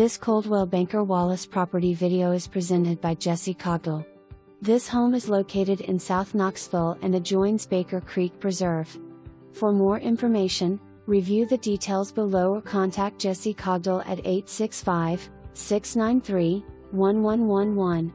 This Coldwell Banker Wallace property video is presented by Jessie Cogdill. This home is located in South Knoxville and adjoins Baker Creek Preserve. For more information, review the details below or contact Jessie Cogdill at 865 693 1111.